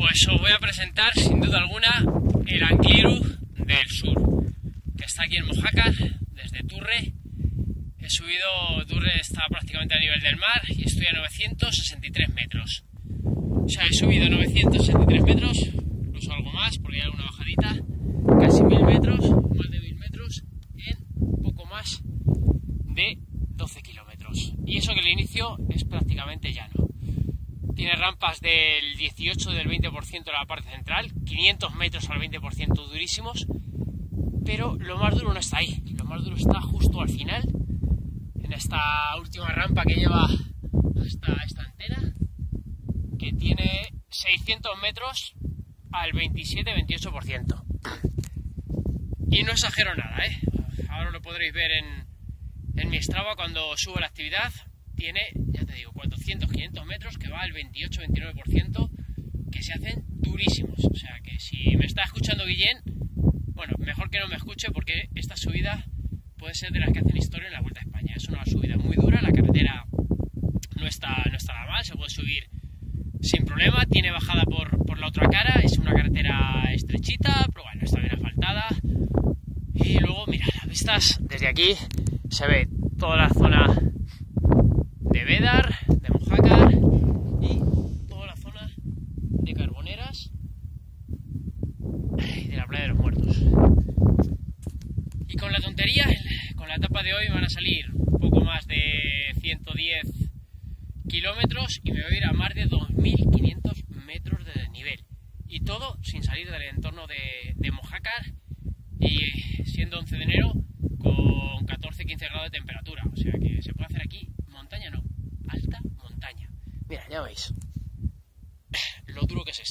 Pues os voy a presentar sin duda alguna el Angliru del Sur, que está aquí en Mojácar, desde Turre. He subido, Turre está prácticamente a nivel del mar y estoy a 963 metros. O sea, he subido 963 metros, incluso algo más, porque hay alguna bajadita, casi 1000 metros, más de 1000 metros, en poco más de 12 kilómetros. Y eso que el inicio es prácticamente llano. Tiene rampas del 18 del 20% en la parte central, 500 metros al 20% durísimos, pero lo más duro no está ahí, lo más duro está justo al final, en esta última rampa que lleva hasta esta antena, que tiene 600 metros al 27-28%. Y no exagero nada, ¿eh? Ahora lo podréis ver en, en mi Strava cuando subo la actividad, tiene, te digo, 400, 500 metros que va al 28-29% que se hacen durísimos. O sea que si me está escuchando Guillén, bueno, mejor que no me escuche porque esta subida puede ser de las que hacen historia en la Vuelta a España. Es una subida muy dura, la carretera no está, no está nada mal, se puede subir sin problema, tiene bajada por, por la otra cara, es una carretera estrechita, pero bueno, está bien asfaltada. Y luego, mira, las vistas desde aquí se ve toda la zona de Vedar, de Mojácar y toda la zona de Carboneras y de la playa de los muertos. Y con la tontería, con la etapa de hoy van a salir un poco más de 110 kilómetros y me voy a ir a más de 2.500 metros de desnivel. Y todo sin salir del entorno de, de Mojácar y siendo 11 de enero con 14-15 grados de temperatura. O sea que se puede hacer aquí montaña no, alta montaña. Mira, ya veis lo duro que es.